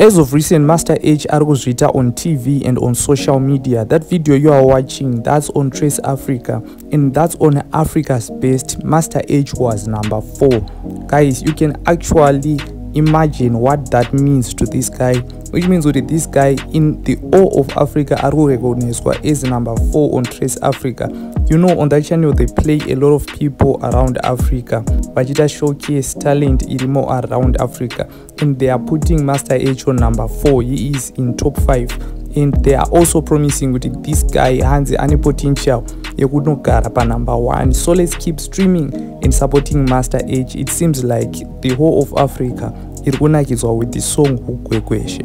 As of recent, Master H Rita on TV and on social media. That video you are watching, that's on Trace Africa and that's on Africa's best. Master H was number 4. Guys, you can actually imagine what that means to this guy. Which means with this guy in the all of Africa, Argos Rita is number 4 on Trace Africa. You know, on that channel, they play a lot of people around Africa. vachiita showcase talent irimo around africa and theyare putting master echo number 4 he is in top 5 and they are also promising kuti this guy hanzi ane potential yekunogara panumber 1 so let's keep streaming and supporting master h it seems like the whole of africa iri kunakidzwa with the song hukwekweshe